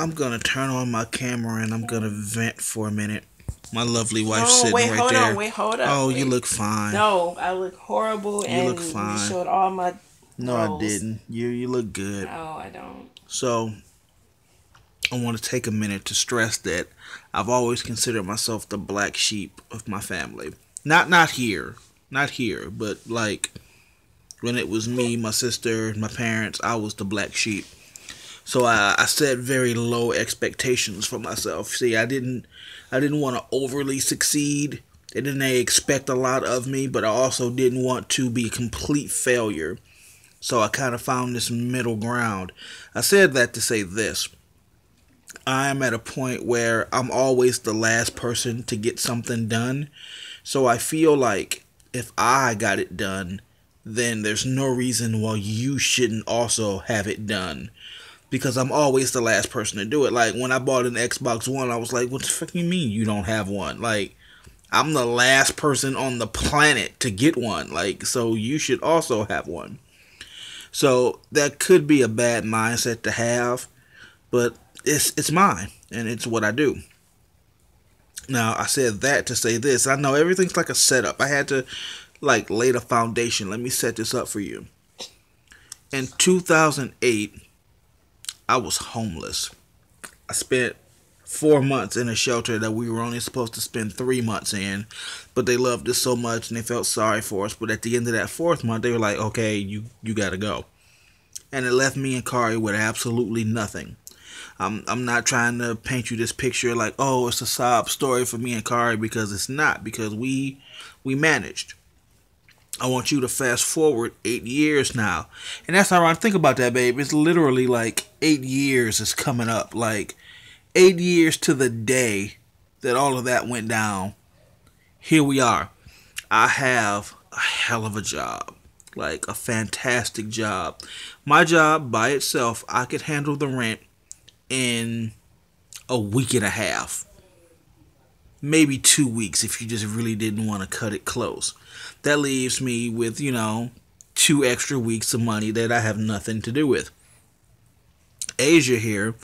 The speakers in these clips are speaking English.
I'm gonna turn on my camera and I'm gonna vent for a minute. My lovely wife No, sitting wait, right hold there. on, wait, hold up. oh, wait. you look fine. No, I look horrible, and look fine. you showed all my. No, I didn't. You you look good. No, I don't. So I want to take a minute to stress that I've always considered myself the black sheep of my family. Not not here, not here, but like when it was me, my sister, my parents, I was the black sheep. So I, I set very low expectations for myself. See, I didn't I didn't want to overly succeed. They didn't expect a lot of me, but I also didn't want to be a complete failure. So I kind of found this middle ground. I said that to say this. I am at a point where I'm always the last person to get something done. So I feel like if I got it done, then there's no reason why you shouldn't also have it done. Because I'm always the last person to do it. Like when I bought an Xbox One, I was like, what the fuck you mean you don't have one? Like, I'm the last person on the planet to get one. Like, so you should also have one. So that could be a bad mindset to have, but it's it's mine and it's what I do. Now I said that to say this. I know everything's like a setup. I had to like lay the foundation. Let me set this up for you. In 2008, I was homeless. I spent four months in a shelter that we were only supposed to spend three months in, but they loved us so much and they felt sorry for us. But at the end of that fourth month, they were like, "Okay, you you got to go," and it left me and Kari with absolutely nothing. I'm I'm not trying to paint you this picture like, oh, it's a sob story for me and Kari because it's not because we we managed. I want you to fast forward eight years now, and that's how I think about that, babe. It's literally like eight years is coming up, like eight years to the day that all of that went down. Here we are. I have a hell of a job, like a fantastic job. My job by itself, I could handle the rent in a week and a half. Maybe two weeks if you just really didn't want to cut it close. That leaves me with, you know, two extra weeks of money that I have nothing to do with. Asia here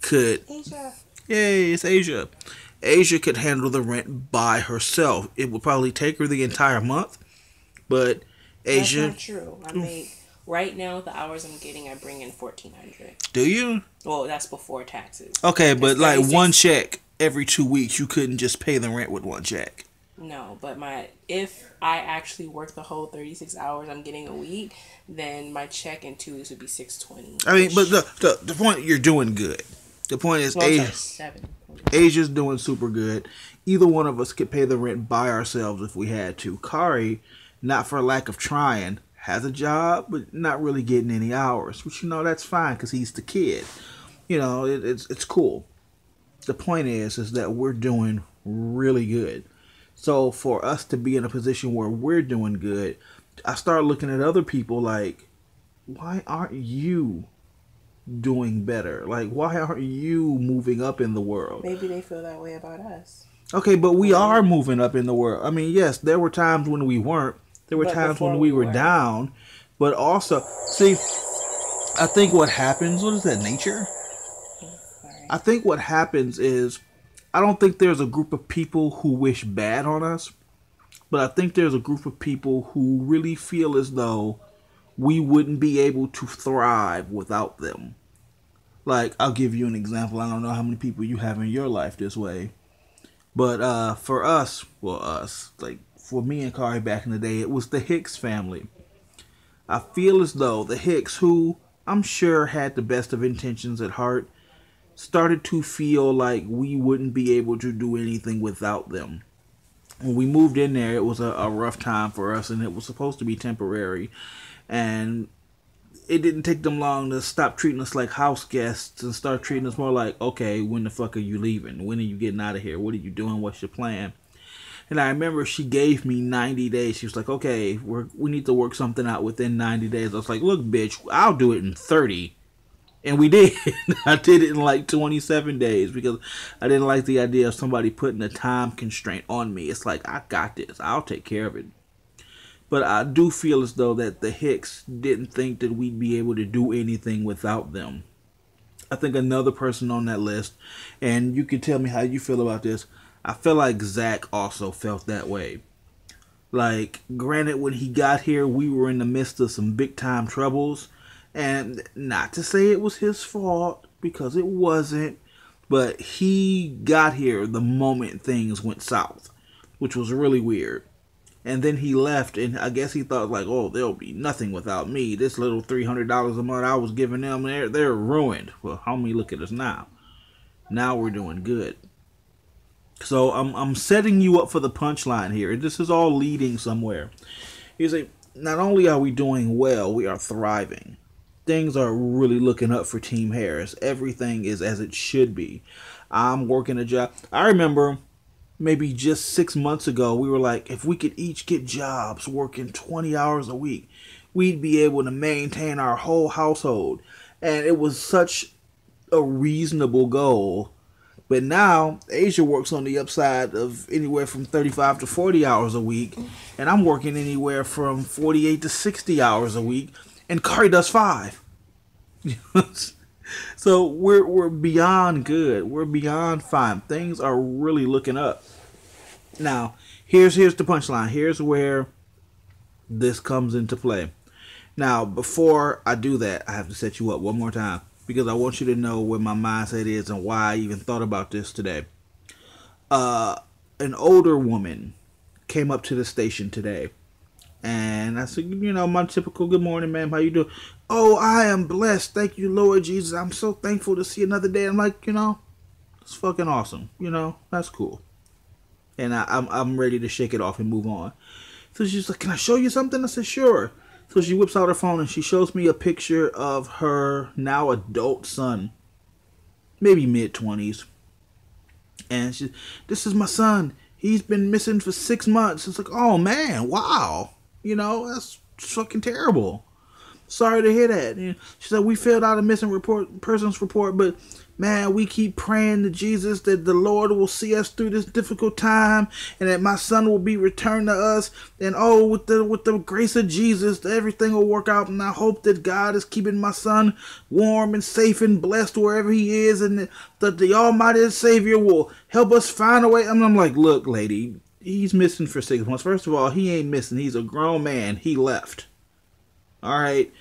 could. Asia. Yay, it's Asia. Asia could handle the rent by herself. It would probably take her the entire month, but Asia. That's not true. I make right now the hours I'm getting, I bring in fourteen hundred. Do you? Well, that's before taxes. Okay, but like one check every two weeks, you couldn't just pay the rent with one check. No, but my if I actually work the whole thirty six hours I'm getting a week, then my check in two weeks would be six twenty. I mean, but the, the the point you're doing good. The point is, well, Asia, seven. Asia's doing super good. Either one of us could pay the rent by ourselves if we had to. Kari, not for lack of trying, has a job, but not really getting any hours. Which you know that's fine because he's the kid. You know, it, it's it's cool. The point is, is that we're doing really good. So for us to be in a position where we're doing good, I start looking at other people like, why aren't you doing better? Like, why aren't you moving up in the world? Maybe they feel that way about us. Okay, but we are moving up in the world. I mean, yes, there were times when we weren't. There were But times when we we were were. down. But also, see, I think what happens, what is that, nature? I think what happens is, I don't think there's a group of people who wish bad on us, but I think there's a group of people who really feel as though we wouldn't be able to thrive without them. Like, I'll give you an example. I don't know how many people you have in your life this way. But uh, for us, well, us, like for me and Kari back in the day, it was the Hicks family. I feel as though the Hicks, who I'm sure had the best of intentions at heart, started to feel like we wouldn't be able to do anything without them. When we moved in there, it was a, a rough time for us, and it was supposed to be temporary. And it didn't take them long to stop treating us like house guests and start treating us more like, okay, when the fuck are you leaving? When are you getting out of here? What are you doing? What's your plan? And I remember she gave me 90 days. She was like, okay, we're, we need to work something out within 90 days. I was like, look, bitch, I'll do it in 30. And we did. I did it in like 27 days because I didn't like the idea of somebody putting a time constraint on me. It's like, I got this. I'll take care of it. But I do feel as though that the Hicks didn't think that we'd be able to do anything without them. I think another person on that list, and you can tell me how you feel about this. I feel like Zach also felt that way. Like, granted, when he got here, we were in the midst of some big time troubles. And not to say it was his fault, because it wasn't, but he got here the moment things went south, which was really weird. And then he left, and I guess he thought, like, oh, there'll be nothing without me. This little $300 a month I was giving them, they're, they're ruined. Well, how many look at us now? Now we're doing good. So I'm I'm setting you up for the punchline here. This is all leading somewhere. You like, not only are we doing well, we are thriving. Things are really looking up for Team Harris. Everything is as it should be. I'm working a job. I remember maybe just six months ago, we were like, if we could each get jobs working 20 hours a week, we'd be able to maintain our whole household. And it was such a reasonable goal but now Asia works on the upside of anywhere from 35 to 40 hours a week, and I'm working anywhere from 48 to 60 hours a week, and Kari does five. so we're we're beyond good. We're beyond fine. Things are really looking up. Now, here's here's the punchline. Here's where this comes into play. Now, before I do that, I have to set you up one more time because I want you to know where my mindset is and why I even thought about this today. Uh, an older woman came up to the station today, and I said, you know, my typical good morning, ma'am. How you doing? Oh, I am blessed. Thank you, Lord Jesus. I'm so thankful to see another day. I'm like, you know, it's fucking awesome. You know, that's cool. And I, I'm I'm ready to shake it off and move on. So she's like, "Can I show you something?" I said, "Sure." So she whips out her phone and she shows me a picture of her now adult son, maybe mid 20s. And she, this is my son. He's been missing for six months. It's like, oh man, wow. You know, that's fucking terrible. Sorry to hear that. And she said, we filled out a missing report, persons report, but man, we keep praying to Jesus that the Lord will see us through this difficult time and that my son will be returned to us. And oh, with the with the grace of Jesus, everything will work out. And I hope that God is keeping my son warm and safe and blessed wherever he is, and that the Almighty Savior will help us find a way. And I'm like, look, lady, he's missing for six months. First of all, he ain't missing. He's a grown man. He left. All right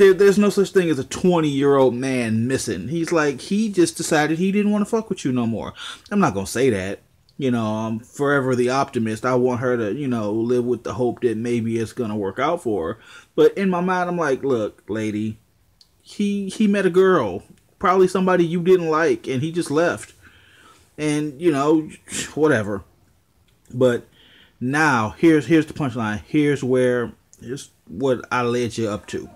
there, there's no such thing as a 20 year old man missing. He's like, he just decided he didn't want to fuck with you no more. I'm not going to say that. You know, I'm forever the optimist. I want her to, you know, live with the hope that maybe it's going to work out for her. But in my mind, I'm like, look, lady, he he met a girl, probably somebody you didn't like, and he just left. And, you know, whatever. But now, here's here's the punchline. Here's where here's what I led you up to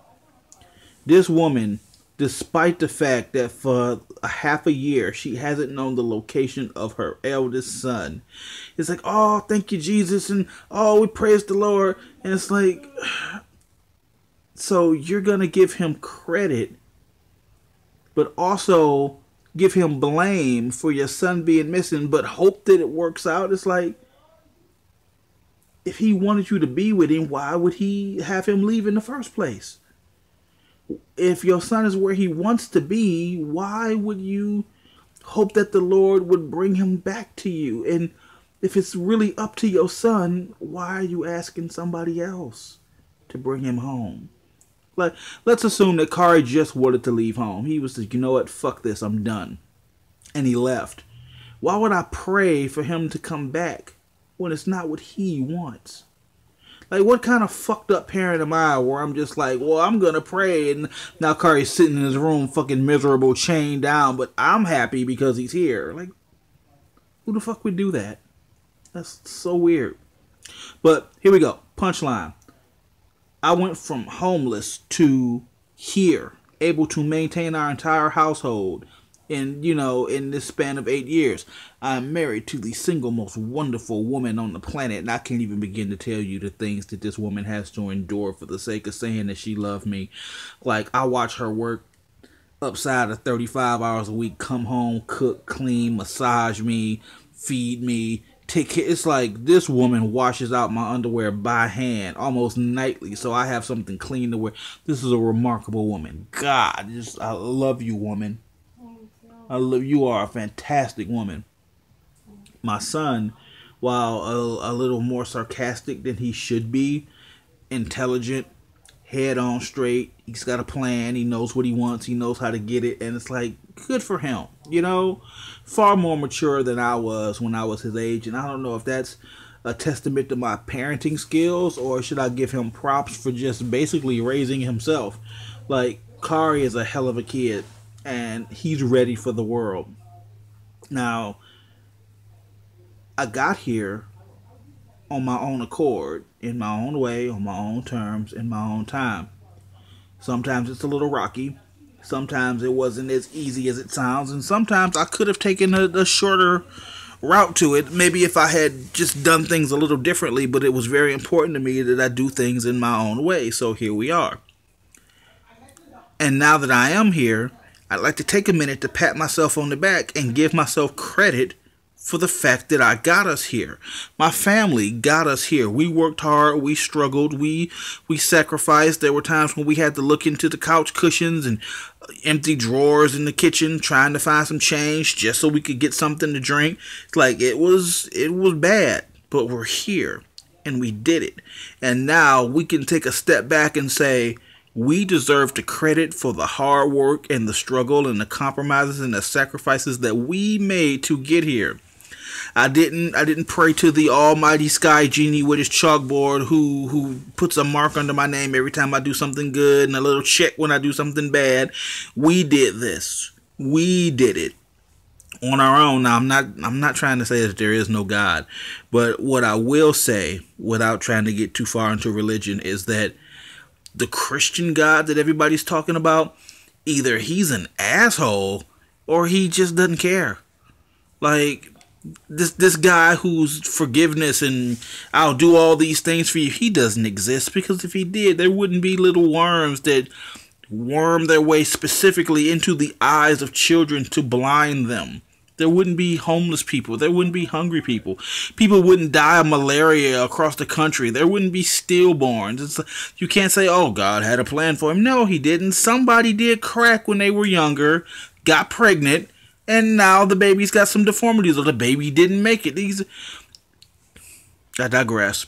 this woman, despite the fact that for a half a year she hasn't known the location of her eldest son, it's like, oh, thank you, Jesus, and oh, we praise the Lord. And it's like, so you're going to give him credit, but also give him blame for your son being missing, but hope that it works out. It's like, if he wanted you to be with him, why would he have him leave in the first place? if your son is where he wants to be, why would you hope that the Lord would bring him back to you? And if it's really up to your son, why are you asking somebody else to bring him home? Like, let's assume that Kari just wanted to leave home. He was like, you know what, fuck this, I'm done. And he left. Why would I pray for him to come back when it's not what he wants? Like, what kind of fucked up parent am I where I'm just like, well, I'm gonna pray, and now Kari's sitting in his room, fucking miserable, chained down, but I'm happy because he's here. Like, who the fuck would do that? That's so weird. But here we go. Punchline. I went from homeless to here, able to maintain our entire household, in you know in this span of eight years. I'm married to the single most wonderful woman on the planet and i can't even begin to tell you the things that this woman has to endure for the sake of saying that she loved me. Like i watch her work upside of 35 hours a week come home cook clean massage me feed me take care. It's like this woman washes out my underwear by hand almost nightly so i have something clean to wear. This is a remarkable woman. God just i love you woman I love you are a fantastic woman. My son, while a, a little more sarcastic than he should be, intelligent, head on straight. He's got a plan. He knows what he wants. He knows how to get it, and it's like good for him. You know, far more mature than I was when I was his age, and I don't know if that's a testament to my parenting skills or should I give him props for just basically raising himself. Like Kari is a hell of a kid, and he's ready for the world. Now, I got here on my own accord, in my own way, on my own terms, in my own time. Sometimes it's a little rocky. Sometimes it wasn't as easy as it sounds, and sometimes I could have taken a, a shorter route to it. Maybe if I had just done things a little differently, but it was very important to me that I do things in my own way. So here we are. And now that I am here, I'd like to take a minute to pat myself on the back and give myself credit for the fact that I got us here. My family got us here. We worked hard, we struggled, we we sacrificed. There were times when we had to look into the couch cushions and uh, empty drawers in the kitchen trying to find some change just so we could get something to drink. Like it was it was bad, but we're here and we did it. And now we can take a step back and say we deserve the credit for the hard work and the struggle and the compromises and the sacrifices that we made to get here. I didn't I didn't pray to the almighty sky genie with his chalkboard who who puts a mark under my name every time I do something good and a little check when I do something bad. We did this. We did it on our own. Now I'm not I'm not trying to say that there is no God, but what I will say without trying to get too far into religion is that the Christian God that everybody's talking about, either he's an asshole or he just doesn't care. Like this this guy whose forgiveness and I'll do all these things for you, he doesn't exist because if he did, there wouldn't be little worms that worm their way specifically into the eyes of children to blind them. There wouldn't be homeless people. There wouldn't be hungry people. People wouldn't die of malaria across the country. There wouldn't be stillborns. It's, you can't say, oh, God had a plan for him. No, he didn't. Somebody did crack when they were younger, got pregnant, and now the baby's got some deformities or the baby didn't make it. These I digress.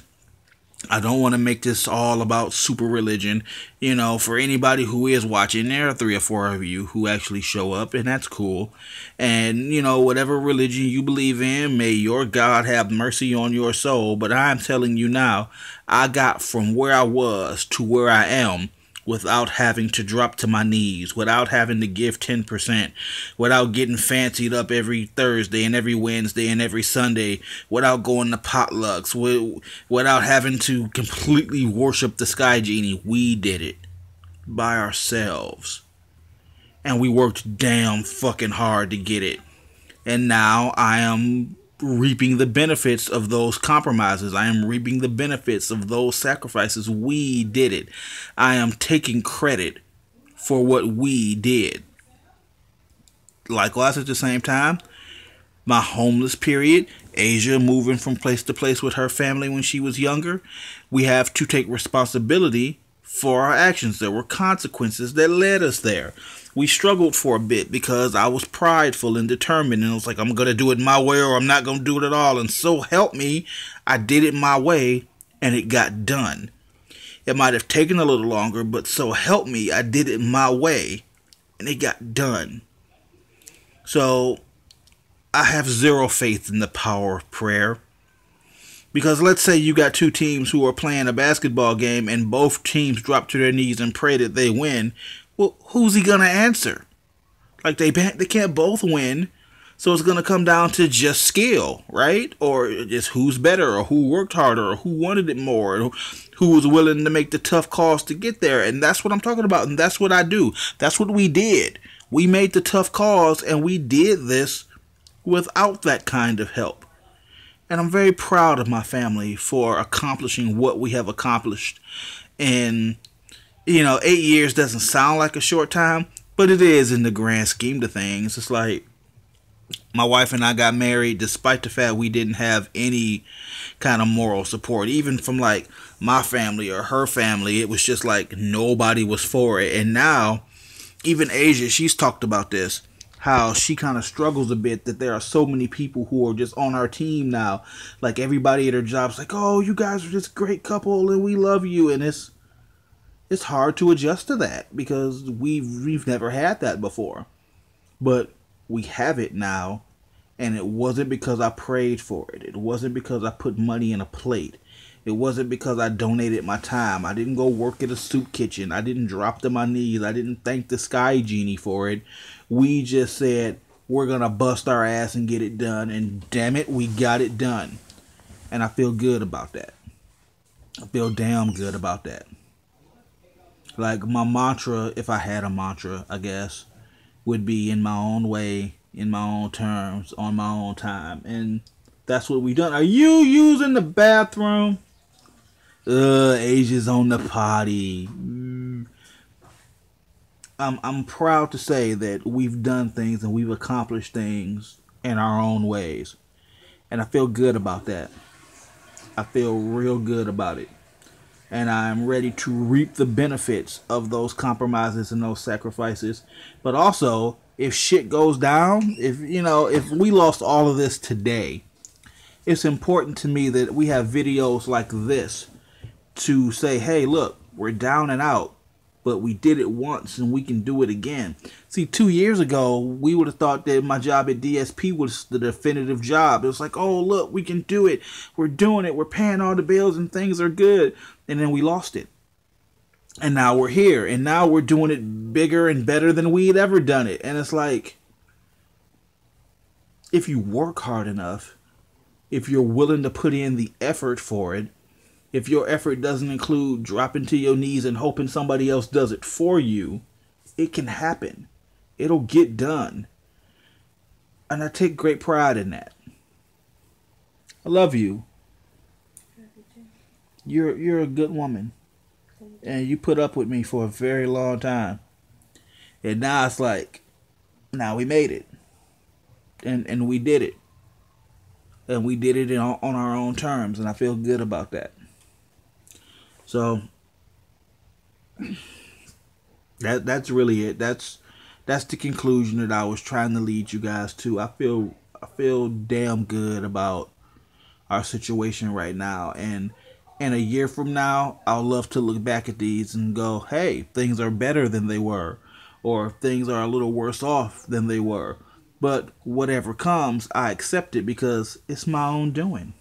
I don't want to make this all about super religion. You know, for anybody who is watching, there are three or four of you who actually show up, and that's cool. And, you know, whatever religion you believe in, may your God have mercy on your soul. But I'm telling you now, I got from where I was to where I am without having to drop to my knees, without having to give 10%, without getting fancied up every Thursday and every Wednesday and every Sunday, without going to potlucks, without having to completely worship the Sky Genie. We did it by ourselves. And we worked damn fucking hard to get it. And now I am reaping the benefits of those compromises. I am reaping the benefits of those sacrifices. We did it. I am taking credit for what we did. Likewise, at the same time, my homeless period, Asia moving from place to place with her family when she was younger, we have to take responsibility for our actions. There were consequences that led us there we struggled for a bit because I was prideful and determined, and I was like, I'm gonna do it my way or I'm not gonna do it at all. And so help me, I did it my way, and it got done. It might have taken a little longer, but so help me, I did it my way, and it got done. So I have zero faith in the power of prayer. Because let's say you got two teams who are playing a basketball game and both teams drop to their knees and pray that they win well, who's he gonna answer? Like they they can't both win, so it's gonna come down to just skill, right? Or just who's better, or who worked harder, or who wanted it more, or who was willing to make the tough calls to get there. And that's what I'm talking about, and that's what I do. That's what we did. We made the tough calls, and we did this without that kind of help. And I'm very proud of my family for accomplishing what we have accomplished in you know, eight years doesn't sound like a short time, but it is in the grand scheme of things. It's like my wife and I got married despite the fact we didn't have any kind of moral support, even from like my family or her family. It was just like nobody was for it. And now, even Asia, she's talked about this how she kind of struggles a bit that there are so many people who are just on our team now. Like everybody at her job's like, "Oh, you guys are this great couple and we love you." And it's it's hard to adjust to that because we've we've never had that before. But we have it now and it wasn't because I prayed for it. It wasn't because I put money in a plate. It wasn't because I donated my time. I didn't go work at a soup kitchen. I didn't drop to my knees. I didn't thank the Sky Genie for it. We just said, we're to bust our ass and get it done. And damn it, we got it done. And I feel good about that. I feel damn good about that. Like my mantra, if I had a mantra, I guess, would be in my own way, in my own terms, on my own time. And that's what we've done. Are you using the bathroom? Uh, Asia's on the potty. I'm I'm proud to say that we've done things and we've accomplished things in our own ways. And I feel good about that. I feel real good about it. And I'm ready to reap the benefits of those compromises and those sacrifices. But also, if shit goes down, if you know, if we lost all of this today, it's important to me that we have videos like this to say, hey, look, we're down and out, but we did it once and we can do it again. See, two years ago, we would have thought that my job at DSP was the definitive job. It was like, oh, look, we can do it. We're doing it. We're paying all the bills and things are good. And then we lost it. And now we're here. And now we're doing it bigger and better than we had ever done it. And it's like, if you work hard enough, if you're willing to put in the effort for it, if your effort doesn't include dropping to your knees and hoping somebody else does it for you, it can happen. It'll get done. And I take great pride in that. I love you. You're you're a good woman. And you put up with me for a very long time. And now it's like now we made it. And and we did it. And we did it in, on our own terms and I feel good about that. So that that's really it. That's that's the conclusion that I was trying to lead you guys to. I feel I feel damn good about our situation right now and in a year from now, I'll love to look back at these and go, "Hey, things are better than they were." Or things are a little worse off than they were. But whatever comes, I accept it because it's my own doing.